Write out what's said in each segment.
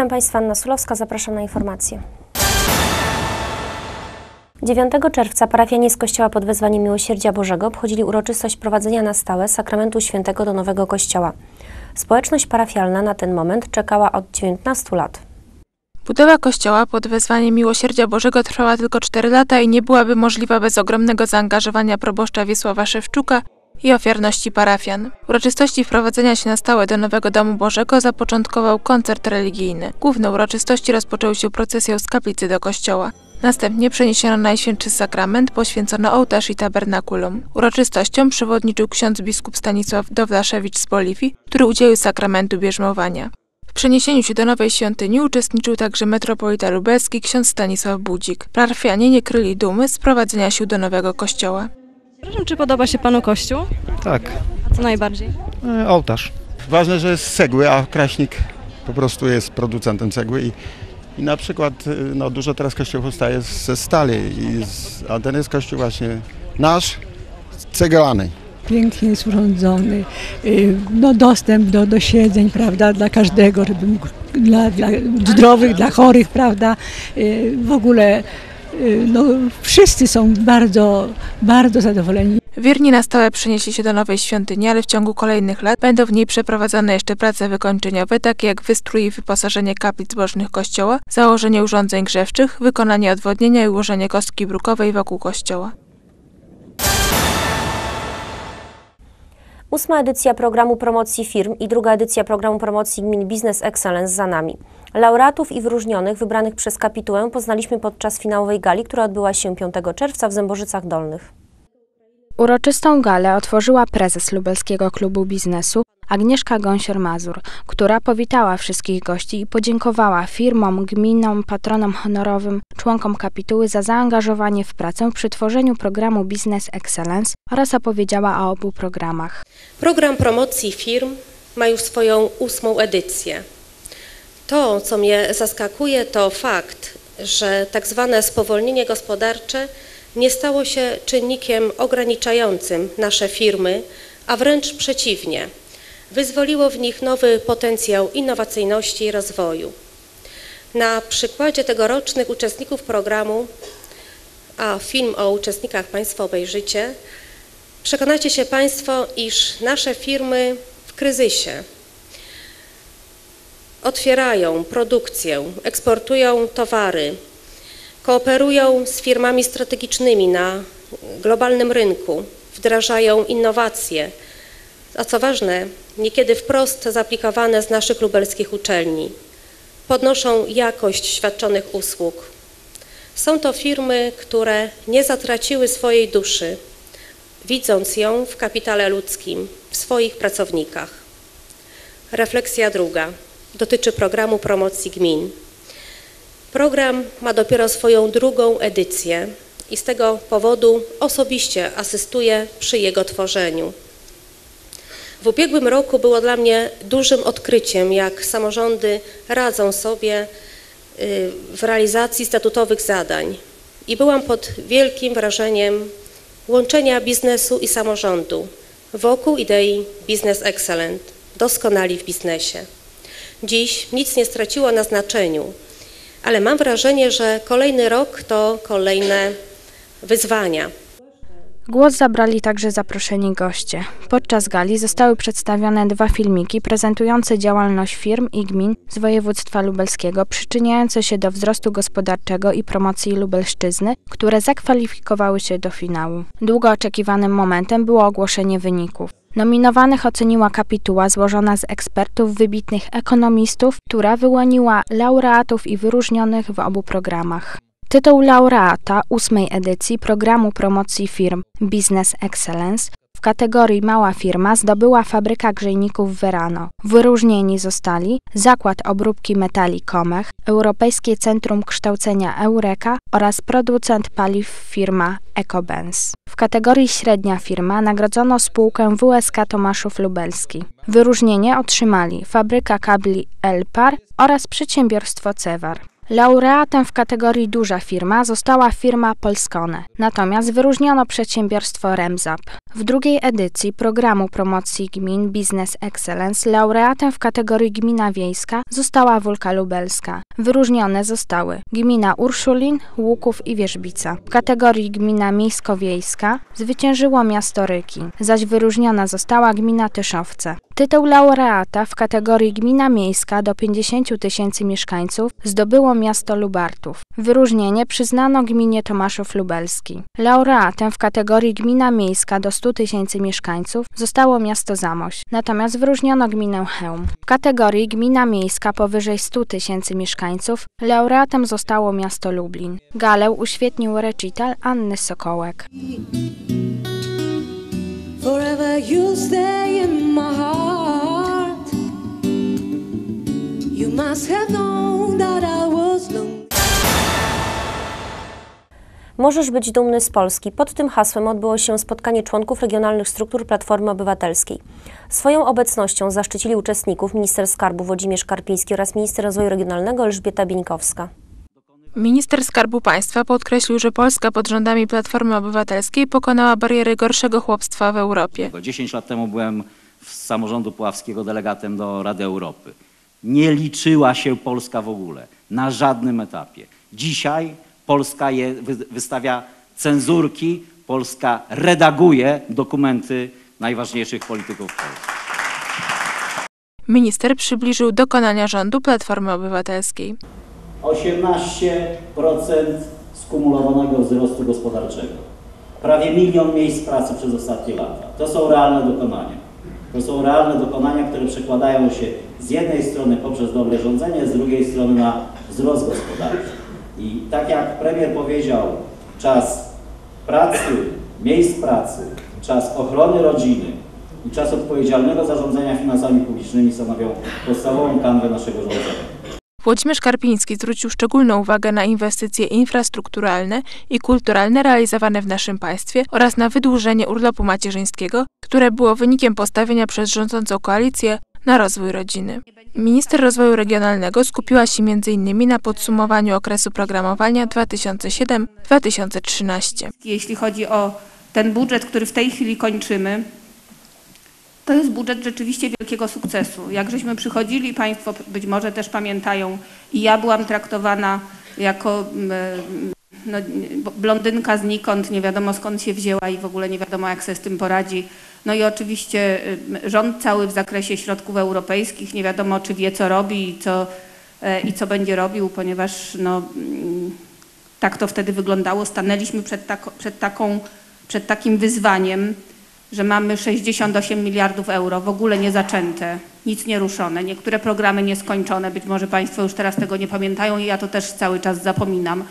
Witam Państwa, Anna Sulowska, zapraszam na informacje. 9 czerwca parafianie z Kościoła pod wezwaniem Miłosierdzia Bożego obchodzili uroczystość prowadzenia na stałe sakramentu świętego do nowego kościoła. Społeczność parafialna na ten moment czekała od 19 lat. Budowa kościoła pod wezwaniem Miłosierdzia Bożego trwała tylko 4 lata i nie byłaby możliwa bez ogromnego zaangażowania proboszcza Wiesława Szewczuka i ofiarności parafian. Uroczystości wprowadzenia się na stałe do nowego domu Bożego zapoczątkował koncert religijny. Główne uroczystości rozpoczęły się procesją z kaplicy do kościoła. Następnie przeniesiono Najświętszy Sakrament, poświęcono ołtarz i tabernakulum. Uroczystością przewodniczył ksiądz biskup Stanisław Dowlaszewicz z Boliwii, który udzielił sakramentu bierzmowania. W przeniesieniu się do nowej świątyni uczestniczył także metropolita lubelski ksiądz Stanisław Budzik. Parafianie nie kryli dumy z prowadzenia się do nowego kościoła. Przepraszam, czy podoba się panu kościół? Tak, A co najbardziej? e, ołtarz. Ważne, że jest z cegły, a Kraśnik po prostu jest producentem cegły i, i na przykład e, no, dużo teraz kościołów powstaje ze stali, i z, a ten jest kościół właśnie nasz, ceglany. pięknie jest urządzony, y, no, dostęp do, do siedzeń, prawda, dla każdego, żeby mógł, dla, dla zdrowych, dla chorych, prawda, y, w ogóle no, wszyscy są bardzo, bardzo zadowoleni. Wierni na stałe przenieśli się do nowej świątyni, ale w ciągu kolejnych lat będą w niej przeprowadzane jeszcze prace wykończeniowe, takie jak wystrój i wyposażenie kaplic bożnych kościoła, założenie urządzeń grzewczych, wykonanie odwodnienia i ułożenie kostki brukowej wokół kościoła. Ósma edycja programu promocji firm i druga edycja programu promocji gmin Business Excellence za nami. Laureatów i wyróżnionych wybranych przez kapitułę poznaliśmy podczas finałowej gali, która odbyła się 5 czerwca w Zębożycach Dolnych. Uroczystą galę otworzyła prezes Lubelskiego Klubu Biznesu Agnieszka Gąsior-Mazur, która powitała wszystkich gości i podziękowała firmom, gminom, patronom honorowym, członkom kapituły za zaangażowanie w pracę przy tworzeniu programu Business Excellence oraz opowiedziała o obu programach. Program promocji firm ma już swoją ósmą edycję. To, co mnie zaskakuje, to fakt, że tak zwane spowolnienie gospodarcze nie stało się czynnikiem ograniczającym nasze firmy, a wręcz przeciwnie. Wyzwoliło w nich nowy potencjał innowacyjności i rozwoju. Na przykładzie tegorocznych uczestników programu, a film o uczestnikach Państwo obejrzycie, przekonacie się Państwo, iż nasze firmy w kryzysie otwierają produkcję, eksportują towary, kooperują z firmami strategicznymi na globalnym rynku, wdrażają innowacje, a co ważne, niekiedy wprost zaaplikowane z naszych lubelskich uczelni. Podnoszą jakość świadczonych usług. Są to firmy, które nie zatraciły swojej duszy, widząc ją w kapitale ludzkim, w swoich pracownikach. Refleksja druga dotyczy programu promocji gmin. Program ma dopiero swoją drugą edycję i z tego powodu osobiście asystuję przy jego tworzeniu. W ubiegłym roku było dla mnie dużym odkryciem, jak samorządy radzą sobie y, w realizacji statutowych zadań. I byłam pod wielkim wrażeniem łączenia biznesu i samorządu wokół idei Business Excellent, doskonali w biznesie. Dziś nic nie straciło na znaczeniu, ale mam wrażenie, że kolejny rok to kolejne wyzwania. Głos zabrali także zaproszeni goście. Podczas gali zostały przedstawione dwa filmiki prezentujące działalność firm i gmin z województwa lubelskiego, przyczyniające się do wzrostu gospodarczego i promocji Lubelszczyzny, które zakwalifikowały się do finału. Długo oczekiwanym momentem było ogłoszenie wyników. Nominowanych oceniła kapituła złożona z ekspertów wybitnych ekonomistów, która wyłoniła laureatów i wyróżnionych w obu programach. Tytuł laureata ósmej edycji programu promocji firm Business Excellence w kategorii Mała firma zdobyła fabryka grzejników Verano. Wyróżnieni zostali Zakład Obróbki Metali Komech, Europejskie Centrum Kształcenia Eureka oraz producent paliw firma EcoBenz. W kategorii Średnia firma nagrodzono spółkę WSK Tomaszów Lubelski. Wyróżnienie otrzymali Fabryka Kabli Elpar oraz przedsiębiorstwo Cewar. Laureatem w kategorii Duża firma została firma Polskone, natomiast wyróżniono przedsiębiorstwo Remzap. W drugiej edycji programu promocji gmin Business Excellence laureatem w kategorii Gmina Wiejska została Wólka Lubelska. Wyróżnione zostały gmina Urszulin, Łuków i Wierzbica. W kategorii Gmina Miejsko-Wiejska zwyciężyło miasto Ryki, zaś wyróżniona została gmina Tyszowce. Tytuł laureata w kategorii Gmina Miejska do 50 tysięcy mieszkańców zdobyło miasto Lubartów. Wyróżnienie przyznano gminie Tomaszów Lubelski. Laureatem w kategorii Gmina Miejska do 100 tysięcy mieszkańców zostało miasto Zamość, natomiast wyróżniono gminę Chełm. W kategorii Gmina Miejska powyżej 100 tysięcy mieszkańców laureatem zostało miasto Lublin. Galę uświetnił recital Anny Sokołek. Forever you'll stay in my heart. You must have known Możesz być dumny z Polski. Pod tym hasłem odbyło się spotkanie członków regionalnych struktur Platformy Obywatelskiej. Swoją obecnością zaszczycili uczestników minister skarbu Włodzimierz Karpiński oraz minister rozwoju regionalnego Elżbieta Bieńkowska. Minister Skarbu Państwa podkreślił, że Polska pod rządami Platformy Obywatelskiej pokonała bariery gorszego chłopstwa w Europie. 10 lat temu byłem z samorządu puławskiego delegatem do Rady Europy. Nie liczyła się Polska w ogóle, na żadnym etapie. Dzisiaj Polska je, wy, wystawia cenzurki, Polska redaguje dokumenty najważniejszych polityków Polski. Minister przybliżył dokonania rządu Platformy Obywatelskiej. 18% skumulowanego wzrostu gospodarczego. Prawie milion miejsc pracy przez ostatnie lata. To są realne dokonania. To są realne dokonania, które przekładają się z jednej strony poprzez dobre rządzenie, z drugiej strony na wzrost gospodarczy. I tak jak premier powiedział, czas pracy, miejsc pracy, czas ochrony rodziny i czas odpowiedzialnego zarządzania finansami publicznymi stanowią podstawową kanwę naszego rządzenia. Włodzimierz Karpiński zwrócił szczególną uwagę na inwestycje infrastrukturalne i kulturalne realizowane w naszym państwie oraz na wydłużenie urlopu macierzyńskiego, które było wynikiem postawienia przez rządzącą koalicję na rozwój rodziny. Minister rozwoju regionalnego skupiła się m.in. na podsumowaniu okresu programowania 2007-2013. Jeśli chodzi o ten budżet, który w tej chwili kończymy, to jest budżet rzeczywiście wielkiego sukcesu. Jak żeśmy przychodzili, Państwo być może też pamiętają, i ja byłam traktowana jako mm, no, blondynka znikąd, nie wiadomo skąd się wzięła i w ogóle nie wiadomo jak sobie z tym poradzi. No i oczywiście y, rząd cały w zakresie środków europejskich, nie wiadomo czy wie co robi i co, e, i co będzie robił, ponieważ no, mm, tak to wtedy wyglądało. Stanęliśmy przed, przed, taką, przed takim wyzwaniem, że mamy 68 miliardów euro w ogóle niezaczęte, nic nie ruszone, niektóre programy nieskończone, być może Państwo już teraz tego nie pamiętają i ja to też cały czas zapominam,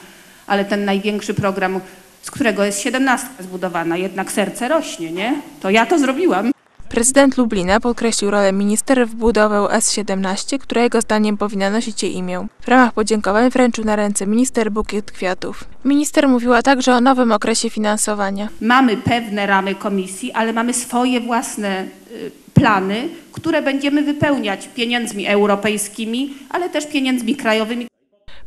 ale ten największy program, z którego jest 17 zbudowana, jednak serce rośnie, nie? To ja to zrobiłam. Prezydent Lublina podkreślił rolę minister w budowę S17, która jego zdaniem powinna nosić jej imię. W ramach podziękowań wręczył na ręce minister bukiet kwiatów. Minister mówiła także o nowym okresie finansowania. Mamy pewne ramy komisji, ale mamy swoje własne y, plany, które będziemy wypełniać pieniędzmi europejskimi, ale też pieniędzmi krajowymi.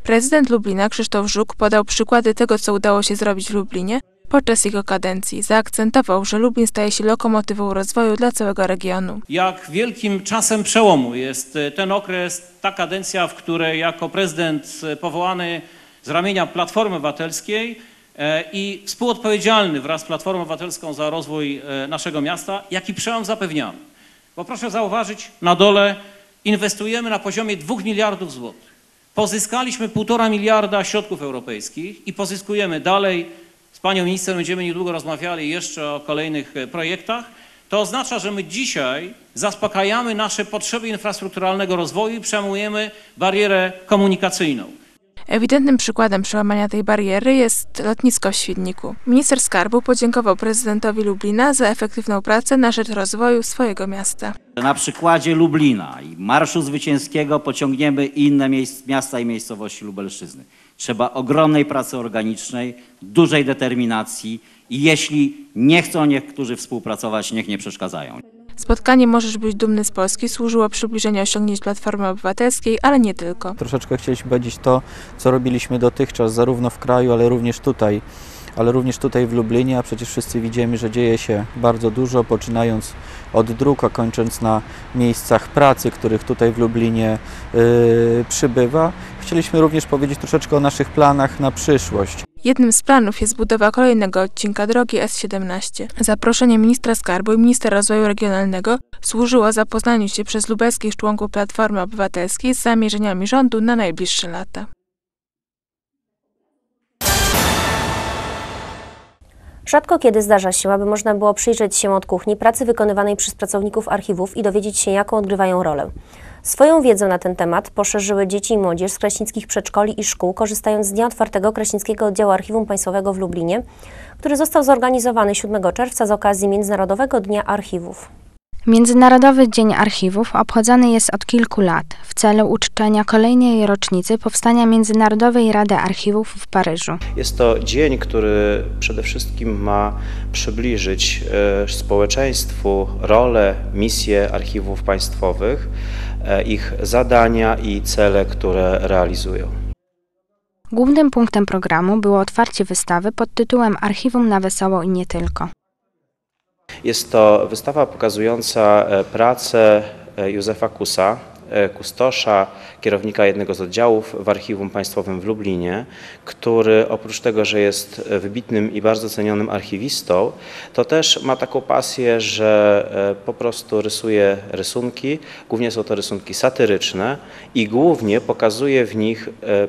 Prezydent Lublina Krzysztof Żuk podał przykłady tego, co udało się zrobić w Lublinie podczas jego kadencji. Zaakcentował, że Lublin staje się lokomotywą rozwoju dla całego regionu. Jak wielkim czasem przełomu jest e, ten okres, ta kadencja, w której jako prezydent e, powołany z ramienia Platformy Obywatelskiej e, i współodpowiedzialny wraz z Platformą Obywatelską za rozwój naszego miasta, jaki przełom zapewniamy. Bo proszę zauważyć, na dole inwestujemy na poziomie 2 miliardów złotych. Pozyskaliśmy 1,5 miliarda środków europejskich i pozyskujemy dalej z panią minister będziemy niedługo rozmawiali jeszcze o kolejnych e, projektach. To oznacza, że my dzisiaj zaspokajamy nasze potrzeby infrastrukturalnego rozwoju i przełamujemy barierę komunikacyjną. Ewidentnym przykładem przełamania tej bariery jest lotnisko w Świdniku. Minister Skarbu podziękował prezydentowi Lublina za efektywną pracę na rzecz rozwoju swojego miasta. Na przykładzie Lublina i Marszu Zwycięskiego pociągniemy inne miasta i miejscowości Lubelszczyzny. Trzeba ogromnej pracy organicznej, dużej determinacji i jeśli nie chcą niektórzy współpracować, niech nie przeszkadzają. Spotkanie Możesz być dumny z Polski służyło przybliżeniu osiągnięć Platformy Obywatelskiej, ale nie tylko. Troszeczkę chcieliśmy powiedzieć to, co robiliśmy dotychczas, zarówno w kraju, ale również tutaj. Ale również tutaj w Lublinie, a przecież wszyscy widzimy, że dzieje się bardzo dużo, poczynając od dróg, a kończąc na miejscach pracy, których tutaj w Lublinie yy, przybywa. Chcieliśmy również powiedzieć troszeczkę o naszych planach na przyszłość. Jednym z planów jest budowa kolejnego odcinka drogi S17. Zaproszenie ministra skarbu i ministra rozwoju regionalnego służyło zapoznaniu się przez lubelskich członków Platformy Obywatelskiej z zamierzeniami rządu na najbliższe lata. Rzadko kiedy zdarza się, aby można było przyjrzeć się od kuchni pracy wykonywanej przez pracowników archiwów i dowiedzieć się, jaką odgrywają rolę. Swoją wiedzę na ten temat poszerzyły dzieci i młodzież z kraśnickich przedszkoli i szkół, korzystając z Dnia Otwartego Kraśnickiego Oddziału Archiwum Państwowego w Lublinie, który został zorganizowany 7 czerwca z okazji Międzynarodowego Dnia Archiwów. Międzynarodowy Dzień Archiwów obchodzony jest od kilku lat w celu uczczenia kolejnej rocznicy powstania Międzynarodowej Rady Archiwów w Paryżu. Jest to dzień, który przede wszystkim ma przybliżyć e, społeczeństwu rolę, misję archiwów państwowych, ich zadania i cele, które realizują. Głównym punktem programu było otwarcie wystawy pod tytułem Archiwum na wesoło i nie tylko. Jest to wystawa pokazująca e, pracę e, Józefa Kusa, e, kustosza, kierownika jednego z oddziałów w Archiwum Państwowym w Lublinie, który oprócz tego, że jest wybitnym i bardzo cenionym archiwistą, to też ma taką pasję, że po prostu rysuje rysunki, głównie są to rysunki satyryczne i głównie pokazuje w nich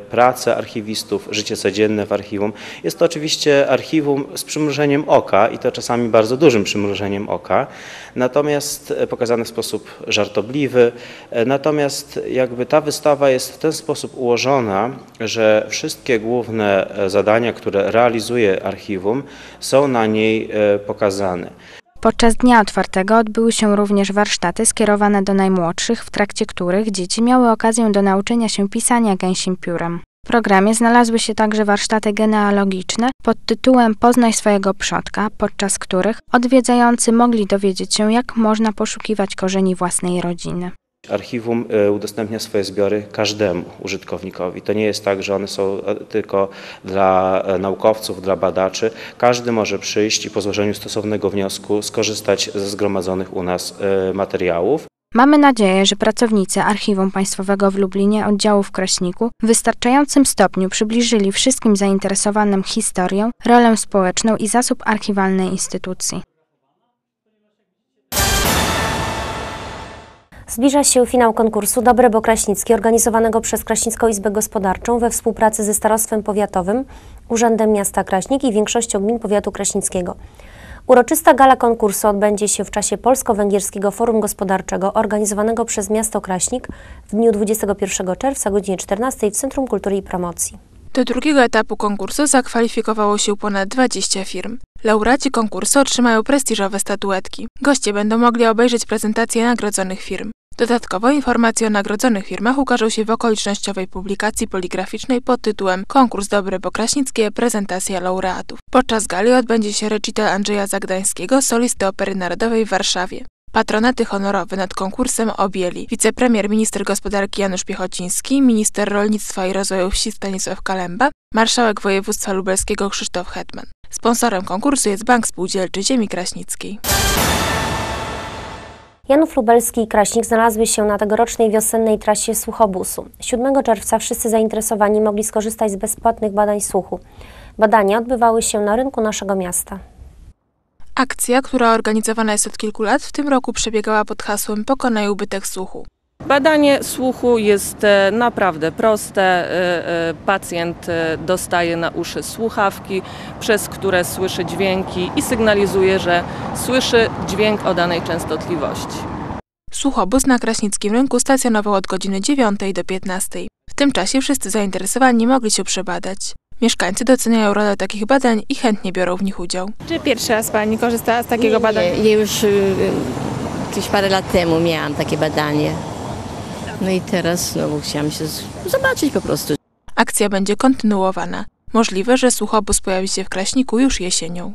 pracę archiwistów, życie codzienne w archiwum. Jest to oczywiście archiwum z przymrużeniem oka i to czasami bardzo dużym przymrużeniem oka, natomiast pokazane w sposób żartobliwy, natomiast jakby ta wystawa jest w ten sposób ułożona, że wszystkie główne zadania, które realizuje archiwum są na niej pokazane. Podczas Dnia Otwartego odbyły się również warsztaty skierowane do najmłodszych, w trakcie których dzieci miały okazję do nauczenia się pisania gęsim piórem. W programie znalazły się także warsztaty genealogiczne pod tytułem Poznaj swojego przodka, podczas których odwiedzający mogli dowiedzieć się, jak można poszukiwać korzeni własnej rodziny. Archiwum udostępnia swoje zbiory każdemu użytkownikowi. To nie jest tak, że one są tylko dla naukowców, dla badaczy. Każdy może przyjść i po złożeniu stosownego wniosku skorzystać ze zgromadzonych u nas materiałów. Mamy nadzieję, że pracownicy Archiwum Państwowego w Lublinie oddziału w Kraśniku w wystarczającym stopniu przybliżyli wszystkim zainteresowanym historię, rolę społeczną i zasób archiwalnej instytucji. Zbliża się finał konkursu Dobre Bo Kraśnicki organizowanego przez Kraśnicką Izbę Gospodarczą we współpracy ze Starostwem Powiatowym, Urzędem Miasta Kraśnik i większością gmin powiatu kraśnickiego. Uroczysta gala konkursu odbędzie się w czasie Polsko-Węgierskiego Forum Gospodarczego organizowanego przez miasto Kraśnik w dniu 21 czerwca o godzinie 14 w Centrum Kultury i Promocji. Do drugiego etapu konkursu zakwalifikowało się ponad 20 firm. Laureaci konkursu otrzymają prestiżowe statuetki. Goście będą mogli obejrzeć prezentacje nagrodzonych firm. Dodatkowo informacje o nagrodzonych firmach ukażą się w okolicznościowej publikacji poligraficznej pod tytułem Konkurs Dobre Pokraśnickie – Prezentacja laureatów. Podczas gali odbędzie się recital Andrzeja Zagdańskiego, solisty Opery Narodowej w Warszawie. Patronaty honorowe nad konkursem objęli wicepremier minister gospodarki Janusz Piechociński, minister rolnictwa i rozwoju wsi Stanisław Kalemba, marszałek województwa lubelskiego Krzysztof Hetman. Sponsorem konkursu jest Bank Spółdzielczy Ziemi Kraśnickiej. Janów Lubelski i Kraśnik znalazły się na tegorocznej wiosennej trasie słuchobusu. 7 czerwca wszyscy zainteresowani mogli skorzystać z bezpłatnych badań słuchu. Badania odbywały się na rynku naszego miasta. Akcja, która organizowana jest od kilku lat, w tym roku przebiegała pod hasłem Pokonaj ubytek słuchu. Badanie słuchu jest e, naprawdę proste. E, e, Pacjent dostaje na uszy słuchawki, przez które słyszy dźwięki i sygnalizuje, że słyszy dźwięk o danej częstotliwości. Słuchobus na Kraśnickim Rynku stacjonował od godziny 9 do 15. W tym czasie wszyscy zainteresowani mogli się przebadać. Mieszkańcy doceniają rolę takich badań i chętnie biorą w nich udział. Czy pierwszy raz Pani korzystała z takiego nie, badania? Nie, ja już y, jakieś parę lat temu miałam takie badanie. No i teraz znowu chciałam się z- zobaczyć po prostu. Akcja będzie kontynuowana. Możliwe, że słuchobus pojawi się w Kraśniku już jesienią.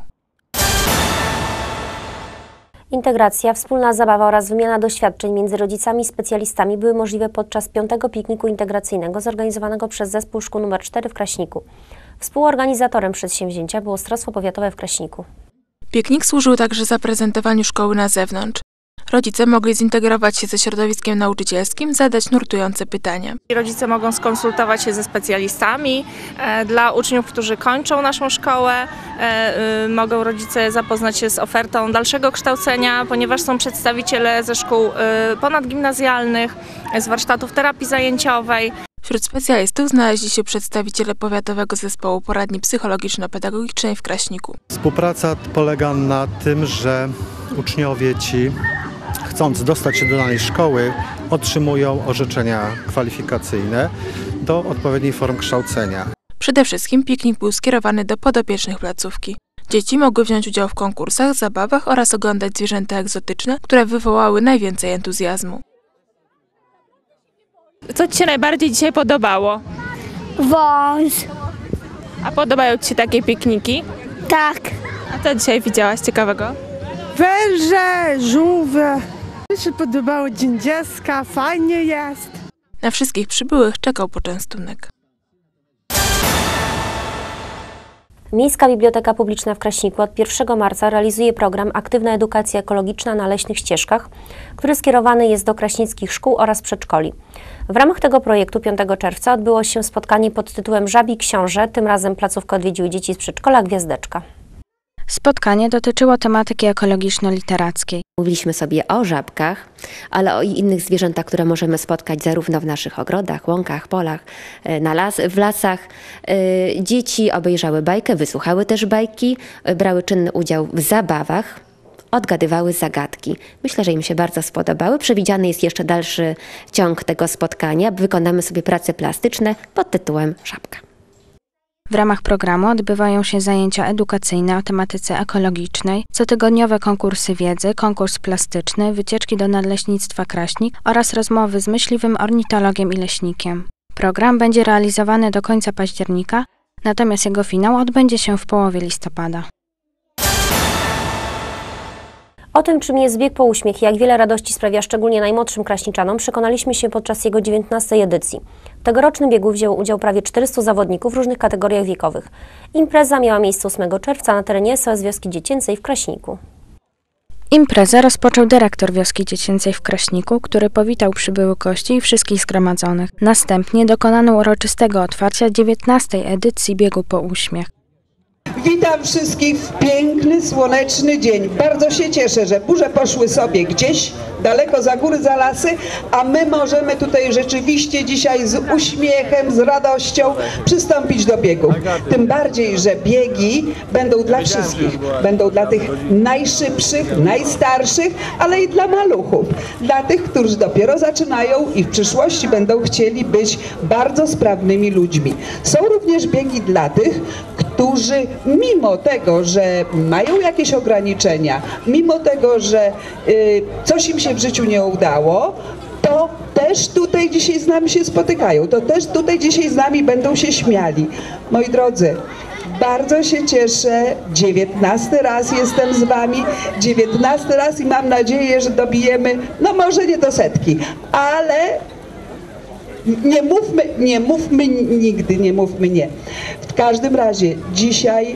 Integracja, wspólna zabawa oraz wymiana doświadczeń między rodzicami i specjalistami były możliwe podczas piątego pikniku integracyjnego zorganizowanego przez Zespół Szkół nr 4 w Kraśniku. Współorganizatorem przedsięwzięcia było Starostwo Powiatowe w Kraśniku. Piknik służył także zaprezentowaniu szkoły na zewnątrz. Rodzice mogli zintegrować się ze środowiskiem nauczycielskim, zadać nurtujące pytania. Rodzice mogą skonsultować się ze specjalistami. E, Dla uczniów, którzy kończą naszą szkołę, e, y, mogą rodzice zapoznać się z ofertą dalszego kształcenia, ponieważ są przedstawiciele ze szkół y, ponadgimnazjalnych, z warsztatów terapii zajęciowej. Wśród specjalistów znaleźli się przedstawiciele Powiatowego Zespołu Poradni Psychologiczno-Pedagogicznej w Kraśniku. Współpraca polega na tym, że uczniowie ci, chcąc dostać się do danej szkoły, otrzymują orzeczenia kwalifikacyjne do odpowiednich form kształcenia. Przede wszystkim piknik był skierowany do podopiecznych placówki. Dzieci mogły wziąć udział w konkursach, zabawach oraz oglądać zwierzęta egzotyczne, które wywołały najwięcej entuzjazmu. Co Ci się najbardziej dzisiaj podobało? Wąs. A podobają Ci się takie pikniki? Tak. A co dzisiaj widziałaś ciekawego? Węże, żółwie. Mi się podobało Dzień Dziecka, fajnie jest. Na wszystkich przybyłych czekał poczęstunek. Miejska Biblioteka Publiczna w Kraśniku od 1 marca realizuje program Aktywna Edukacja Ekologiczna na leśnych ścieżkach, który skierowany jest do kraśnickich szkół oraz przedszkoli. W ramach tego projektu 5 czerwca odbyło się spotkanie pod tytułem Żabi Książę, tym razem placówkę odwiedziły dzieci z przedszkola Gwiazdeczka. Spotkanie dotyczyło tematyki ekologiczno-literackiej. Mówiliśmy sobie o żabkach, ale o innych zwierzętach, które możemy spotkać zarówno w naszych ogrodach, łąkach, polach, e, na las, w lasach. E, Dzieci obejrzały bajkę, wysłuchały też bajki, e, brały czynny udział w zabawach, odgadywały zagadki. Myślę, że im się bardzo spodobały. Przewidziany jest jeszcze dalszy ciąg tego spotkania. Wykonamy sobie prace plastyczne pod tytułem Żabka. W ramach programu odbywają się zajęcia edukacyjne o tematyce ekologicznej, cotygodniowe konkursy wiedzy, konkurs plastyczny, wycieczki do Nadleśnictwa Kraśnik oraz rozmowy z myśliwym ornitologiem i leśnikiem. Program będzie realizowany do końca października, natomiast jego finał odbędzie się w połowie listopada. O tym, czym jest bieg po uśmiech i jak wiele radości sprawia szczególnie najmłodszym kraśniczanom, przekonaliśmy się podczas jego 19. edycji. W tegorocznym biegu wzięło udział prawie 400 zawodników w różnych kategoriach wiekowych. Impreza miała miejsce 8 czerwca na terenie SOS Wioski Dziecięcej w Kraśniku. Imprezę rozpoczął dyrektor wioski dziecięcej w Kraśniku, który powitał przybyłych gości i wszystkich zgromadzonych. Następnie dokonano uroczystego otwarcia 19. edycji biegu po uśmiech. Witam wszystkich w piękny, słoneczny dzień. Bardzo się cieszę, że burze poszły sobie gdzieś daleko za góry, za lasy, a my możemy tutaj rzeczywiście dzisiaj z uśmiechem, z radością przystąpić do biegu. Tym bardziej, że biegi będą dla wszystkich. Będą dla tych najszybszych, najstarszych, ale i dla maluchów. Dla tych, którzy dopiero zaczynają i w przyszłości będą chcieli być bardzo sprawnymi ludźmi. Są również biegi dla tych, którzy mimo tego, że mają jakieś ograniczenia, mimo tego, że y, coś im się w życiu nie udało, to też tutaj dzisiaj z nami się spotykają, to też tutaj dzisiaj z nami będą się śmiali. Moi drodzy, bardzo się cieszę, 19 raz jestem z Wami, 19 raz i mam nadzieję, że dobijemy, no może nie do setki, ale nie mówmy, nie mówmy nigdy, nie mówmy nie. W każdym razie dzisiaj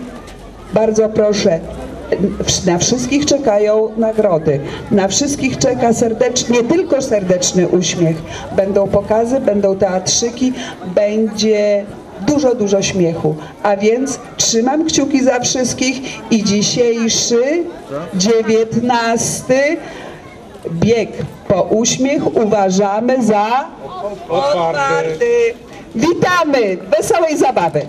bardzo proszę, na wszystkich czekają nagrody, na wszystkich czeka serdecznie, nie tylko serdeczny uśmiech. Będą pokazy, będą teatrzyki, będzie dużo, dużo śmiechu. A więc trzymam kciuki za wszystkich i dzisiejszy, dziewiętnasty bieg po uśmiech uważamy za otwarty. Witamy! Wesołej zabawy!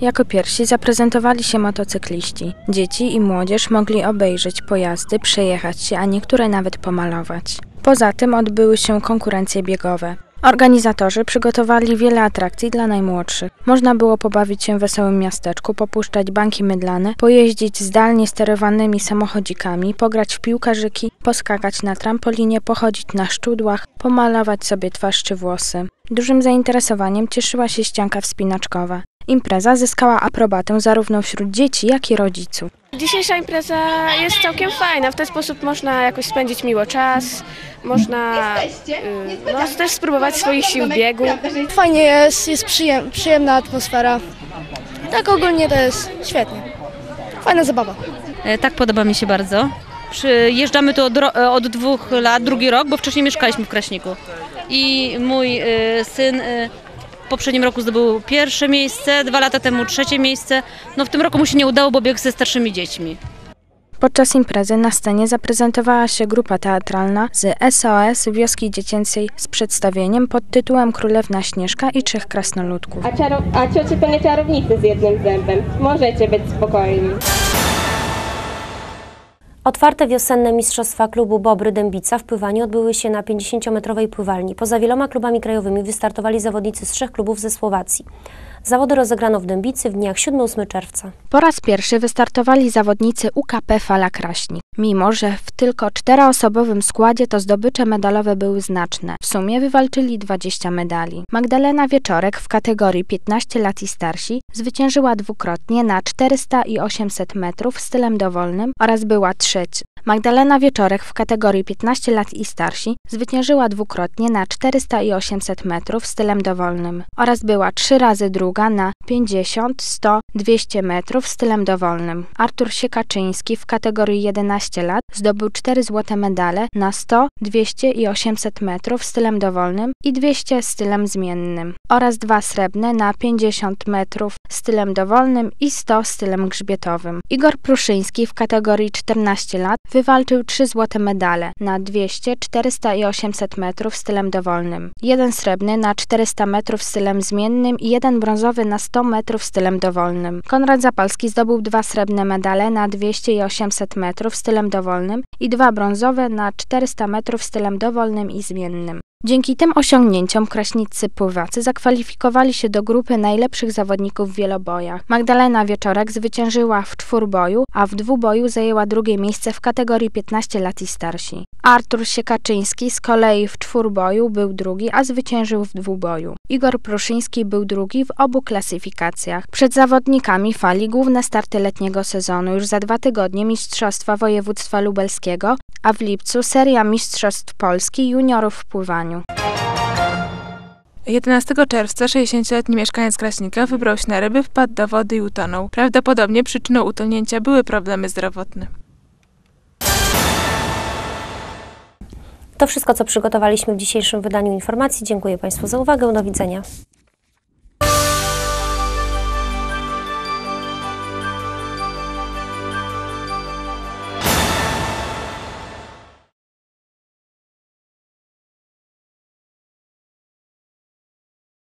Jako pierwsi zaprezentowali się motocykliści. Dzieci i młodzież mogli obejrzeć pojazdy, przejechać się, a niektóre nawet pomalować. Poza tym odbyły się konkurencje biegowe. Organizatorzy przygotowali wiele atrakcji dla najmłodszych. Można było pobawić się w wesołym miasteczku, popuszczać banki mydlane, pojeździć zdalnie sterowanymi samochodzikami, pograć w piłkarzyki, poskakać na trampolinie, pochodzić na szczudłach, pomalować sobie twarz czy włosy. Dużym zainteresowaniem cieszyła się ścianka wspinaczkowa. Impreza zyskała aprobatę zarówno wśród dzieci, jak i rodziców. Dzisiejsza impreza jest całkiem fajna. W ten sposób można jakoś spędzić miło czas, można y, no, też spróbować swoich sił w biegu. Fajnie jest, jest przyjem, przyjemna atmosfera. Tak ogólnie to jest świetnie. Fajna zabawa. E, Tak, podoba mi się bardzo. Przyjeżdżamy tu od, e, od dwóch lat, drugi rok, bo wcześniej mieszkaliśmy w Kraśniku. I mój e, syn w poprzednim roku zdobył pierwsze miejsce, dwa lata temu trzecie miejsce. No w tym roku mu się nie udało, bo biegł ze starszymi dziećmi. Podczas imprezy na scenie zaprezentowała się grupa teatralna z SOS Wioski Dziecięcej z przedstawieniem pod tytułem Królewna Śnieżka i Trzech Krasnoludków. A, czaro- a ciocie to nie czarownicy z jednym zębem. Możecie być spokojni. Otwarte wiosenne mistrzostwa klubu Bobry Dębica w pływaniu odbyły się na 50-metrowej pływalni. Poza wieloma klubami krajowymi wystartowali zawodnicy z trzech klubów ze Słowacji. Zawody rozegrano w Dębicy w dniach 7-8 czerwca. Po raz pierwszy wystartowali zawodnicy UKP Fala Kraśnik. Mimo, że w tylko czteroosobowym składzie to zdobycze medalowe były znaczne. W sumie wywalczyli 20 medali. Magdalena Wieczorek w kategorii 15 lat i starsi zwyciężyła dwukrotnie na 400 i 800 metrów stylem dowolnym oraz była trzecia. Magdalena Wieczorek w kategorii 15 lat i starsi zwyciężyła dwukrotnie na 400 i 800 metrów stylem dowolnym oraz była trzy razy druga na 50, 100, 200 metrów stylem dowolnym. Artur Siekaczyński w kategorii 11 lat zdobył 4 złote medale na 100, 200 i 800 metrów stylem dowolnym i 200 stylem zmiennym oraz dwa srebrne na 50 metrów stylem dowolnym i 100 stylem grzbietowym. Igor Pruszyński w kategorii 14 lat wywalczył 3 złote medale na 200, 400 i 800 metrów stylem dowolnym, jeden srebrny na 400 metrów stylem zmiennym i jeden brązowy na 100 metrów stylem dowolnym. Konrad Zapalski zdobył dwa srebrne medale na 200 i 800 metrów stylem dowolnym i dwa brązowe na 400 metrów stylem dowolnym i zmiennym. Dzięki tym osiągnięciom kraśniccy pływacy zakwalifikowali się do grupy najlepszych zawodników w wielobojach. Magdalena Wieczorek zwyciężyła w czwórboju, a w dwuboju zajęła drugie miejsce w kategorii 15 lat i starsi. Artur Siekaczyński z kolei w czwórboju był drugi, a zwyciężył w dwuboju. Igor Pruszyński był drugi w obu klasyfikacjach. Przed zawodnikami fali główne starty letniego sezonu już za dwa tygodnie Mistrzostwa Województwa Lubelskiego, a w lipcu seria Mistrzostw Polski juniorów w pływaniu. 11 czerwca 60-letni mieszkaniec Kraśnika wybrał się na ryby, wpadł do wody i utonął. Prawdopodobnie przyczyną utonięcia były problemy zdrowotne. To wszystko, co przygotowaliśmy w dzisiejszym wydaniu informacji. Dziękuję Państwu za uwagę. Do widzenia.